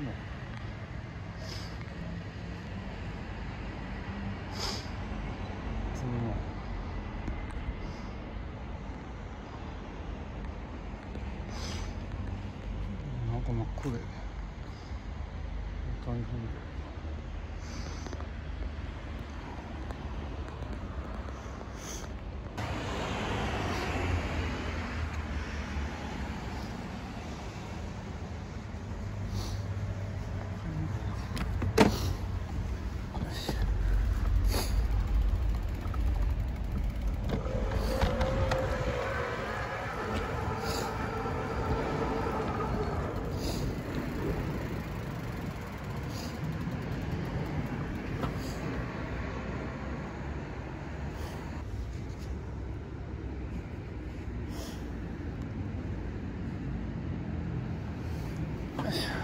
雲雲なんか真っ暗で。台風で。поднимаюсь.